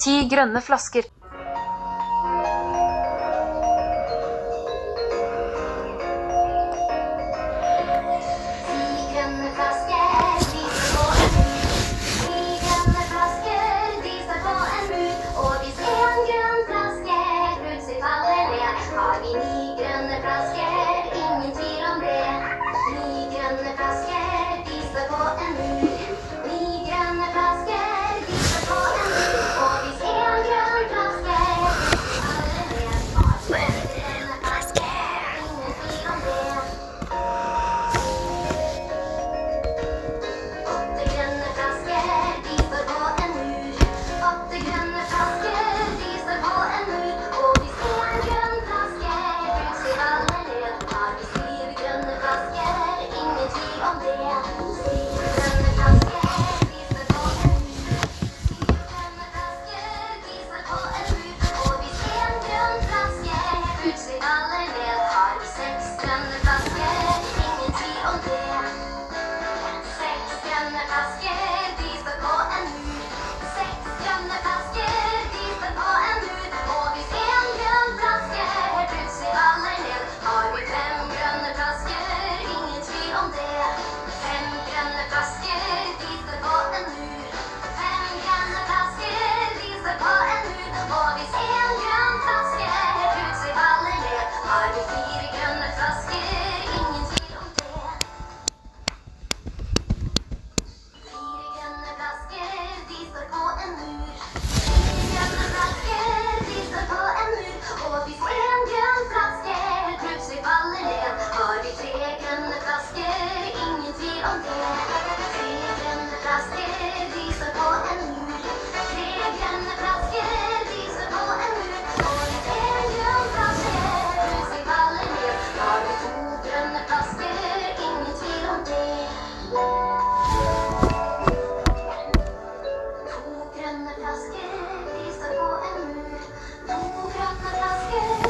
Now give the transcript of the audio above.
Ti grønne flasker. Bye.